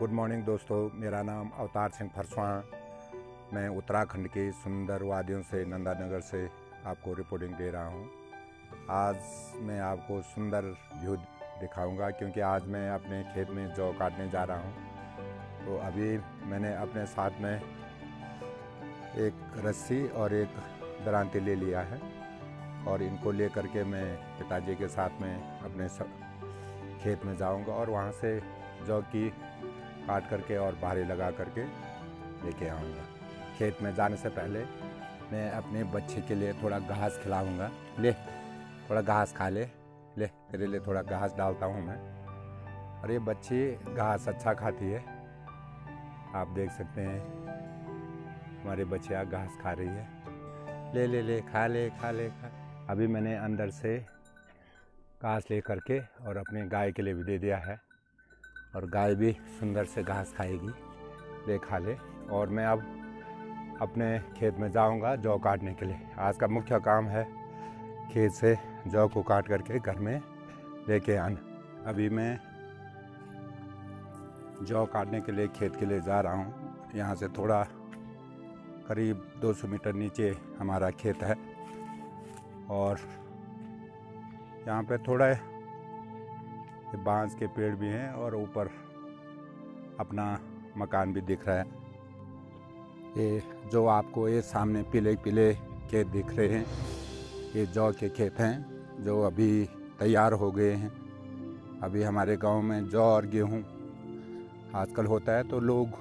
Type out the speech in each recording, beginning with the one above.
Good morning दोस्तों, मेरा नाम अवतार सिंह फरसवा। मैं उत्तराखंड के सुंदर वादियों से, नंदानगर से आपको रिपोर्टिंग दे रहा हूँ। आज मैं आपको सुंदर व्यू दिखाऊँगा, क्योंकि आज मैं अपने खेत में जौ काटने जा रहा हूँ। तो अभी मैंने अपने साथ में एक रस्सी और एक दरांती ले लिया है, और इनको ले करके मैं पिताजी के साथ में अपने खेत में जाऊँगा, और वहाँ से जौ की काट करके और बाहरी लगा करके लेके आऊँगा। खेत में जाने से पहले मैं अपने बच्चे के लिए थोड़ा घास खिलाऊँगा। ले, थोड़ा घास खा ले। ले, तेरे लिए थोड़ा घास डालता हूँ मैं। और ये बच्ची घास अच्छा खाती है। आप देख सकते हैं, हमारी बच्चियाँ घास खा रही है। ले ले ले, खा ले खा ले, खा। अभी मैंने अंदर से घास ले करके और अपने गाय के लिए भी दे दिया है। और गाय भी सुंदर से घास खाएगी। ले खा ले। और मैं अब अपने खेत में जाऊँगा जौ काटने के लिए। आज का मुख्य काम है खेत से जौ को काट करके घर में लेके आना। अभी मैं जौ काटने के लिए खेत के लिए जा रहा हूँ। यहाँ से थोड़ा करीब 200 मीटर नीचे हमारा खेत है। और यहाँ पे थोड़ा ये बाँस के पेड़ भी हैं और ऊपर अपना मकान भी दिख रहा है। ये जो आपको ये सामने पीले पीले खेत दिख रहे हैं, ये जौ के खेत हैं, जो अभी तैयार हो गए हैं। अभी हमारे गाँव में जौ और गेहूँ आजकल होता है तो लोग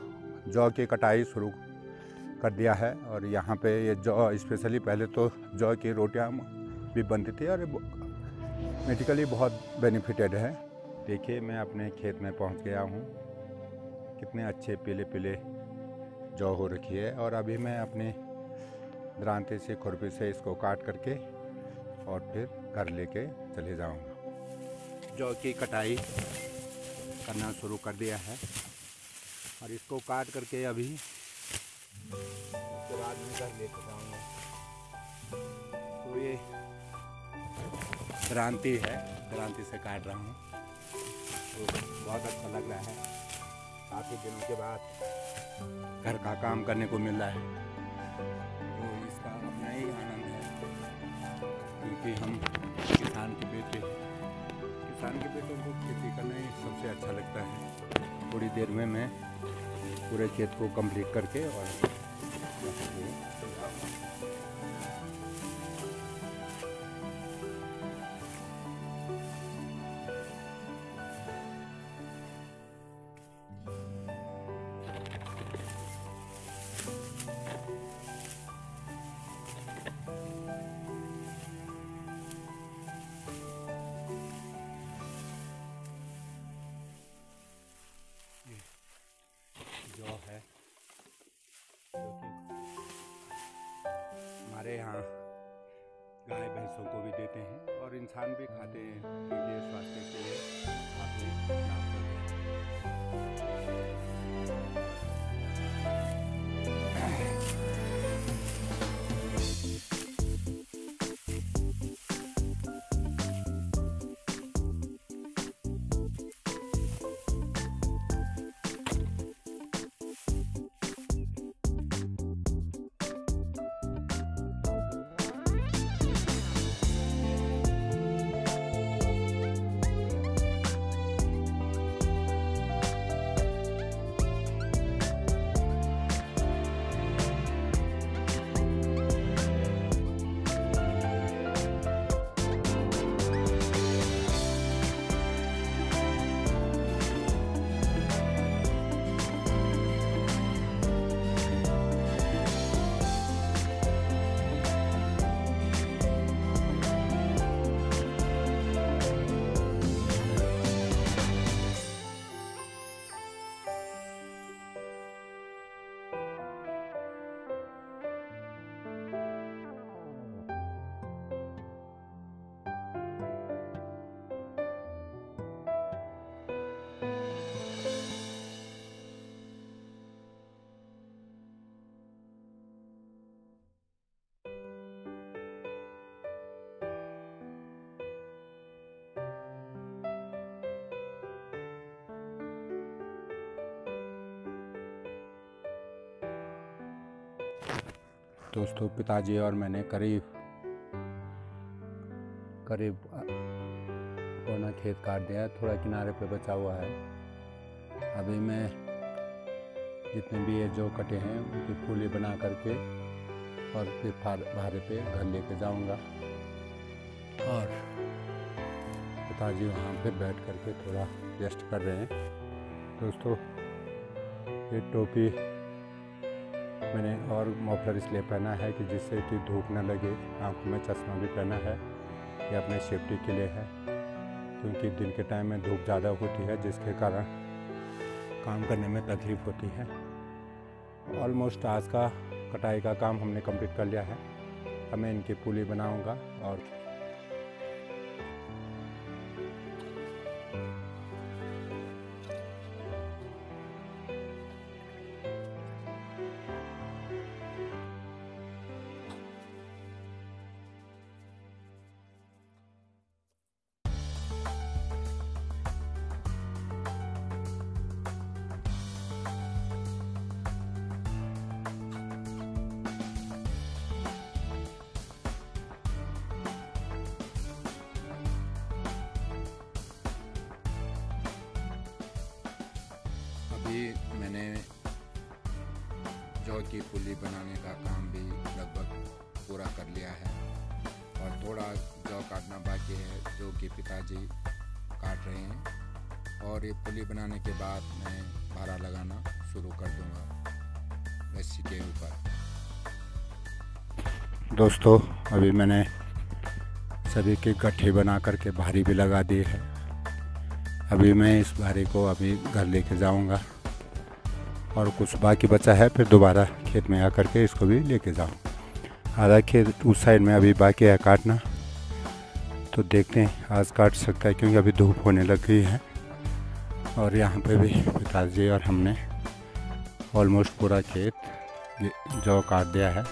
जौ की कटाई शुरू कर दिया है और यहाँ पे ये जौ, स्पेशली पहले तो जौ की रोटियाँ भी बनती थी और मेडिकली बहुत बेनिफिटेड है। देखिए, मैं अपने खेत में पहुँच गया हूँ। कितने अच्छे पीले पीले जौ हो रखी है और अभी मैं अपने द्रांति से खुरपी से इसको काट करके और फिर घर लेके चले जाऊँगा। जौ की कटाई करना शुरू कर दिया है और इसको काट करके अभी बाद मैं घर लेके जाऊँगा। तो ये क्रांति है क्रांति से काट रहा हूँ। तो बहुत अच्छा लग रहा है। काफ़ी दिनों के बाद घर का काम करने को मिल रहा है। तो इसका अपना ही आनंद है। क्योंकि हम किसान के बेटे किसान के बेटों को खेती करना ही सबसे अच्छा लगता है। थोड़ी देर में मैं पूरे खेत को कंप्लीट करके और इंसान भी खाते हैं क्योंकि स्वास्थ्य के दोस्तों, पिताजी और मैंने करीब करीब पौना खेत काट दिया थोड़ा किनारे पे बचा हुआ है। अभी मैं जितने भी ये जो कटे हैं, उनकी फूली बना करके और फिर भारे पे घर लेके जाऊँगा। और पिताजी वहाँ पे बैठ करके थोड़ा रेस्ट कर रहे हैं। दोस्तों, ये टोपी मैंने और मफलर इसलिए पहना है कि जिससे कि धूप न लगे, आँखों में चश्मा भी पहना है, ये अपने सेफ्टी के लिए है। क्योंकि दिन के टाइम में धूप ज़्यादा होती है, जिसके कारण काम करने में तकलीफ़ होती है। ऑलमोस्ट आज का कटाई का काम हमने कंप्लीट कर लिया है। अब मैं इनकी पुली बनाऊँगा और अभी मैंने जौ की पुली बनाने का काम भी लगभग पूरा कर लिया है। और थोड़ा जौ काटना बाकी है, जो कि पिताजी काट रहे हैं। और ये पुली बनाने के बाद मैं भारा लगाना शुरू कर दूँगा रस्सी के ऊपर। दोस्तों, अभी मैंने सभी के गट्ठे बना करके भारी भी लगा दी है। अभी मैं इस भारी को अभी घर लेके जाऊँगा। और कुछ बाकी बचा है, फिर दोबारा खेत में आकर के इसको भी लेके जाओ आधा खेत उस साइड में अभी बाकी है काटना। तो देखते हैं, आज काट सकता है क्योंकि अभी धूप होने लग गई है। और यहाँ पे भी पिताजी और हमने ऑलमोस्ट पूरा खेत जो काट दिया है।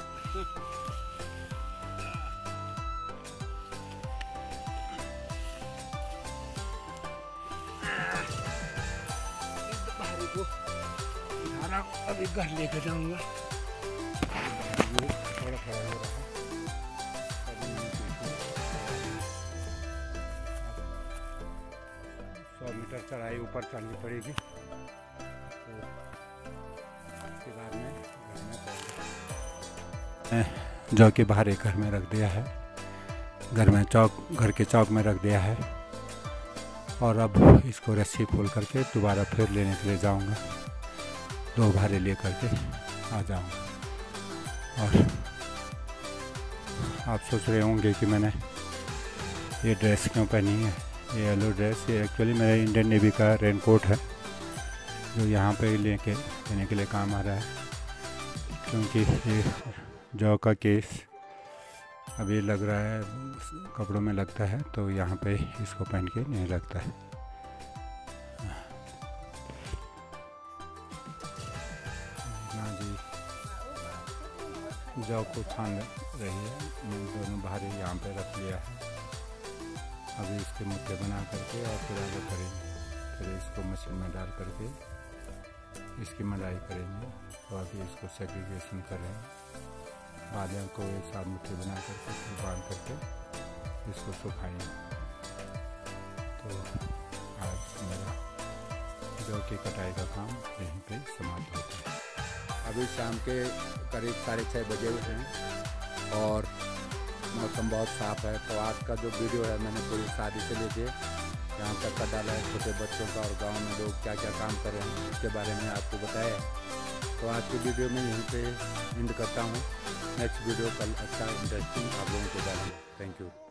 अभी घर लेकर जाऊँगा। सौ मीटर चढ़ाई ऊपर चढ़नी पड़ेगी। तो बाद में घर में जौ के बाहर एक घर में रख दिया है। घर में चौक, घर के चौक में रख दिया है। और अब इसको रस्सी खोल करके दोबारा फिर लेने के लिए जाऊँगा। दो भारे ले करके आ जाऊँ। और आप सोच रहे होंगे कि मैंने ये ड्रेस क्यों पहनी है? ये येलो ड्रेस ये एक्चुअली मेरा इंडियन नेवी का रेन कोट है, जो यहाँ पे लेके लेने के लिए काम आ रहा है। क्योंकि ये जौ का केस अभी लग रहा है, कपड़ों में लगता है तो यहाँ पे इसको पहन के नहीं लगता है। जौ को छान रही है। दोनों भारी यहाँ पे रख लिया है। अभी इसके मुद्दे बना करके और फिर आगे करेंगे। फिर इसको मशीन में डाल करके इसकी मडाई करेंगे। तो अभी इसको सेग्रीगेशन कर। रहे बादल को एक साथ मुट्ठी बना करके फिर बाँध करके इसको सुखाएँगे। तो आज मेरा जौ की कटाई का काम यहीं पे समाप्त होता है। अभी शाम के करीब साढ़े छः बजे हैं और मौसम बहुत साफ़ है। तो आज का जो वीडियो है, मैंने पूरी शादी से लेके यहाँ तक का डाला है छोटे बच्चों का और गाँव में लोग क्या क्या काम कर रहे हैं उसके बारे में आपको बताया तो आज की वीडियो में यहीं पे एंड करता हूँ। नेक्स्ट वीडियो कल अच्छा इंटरेस्टिंग आप लोगों को डालें थैंक यू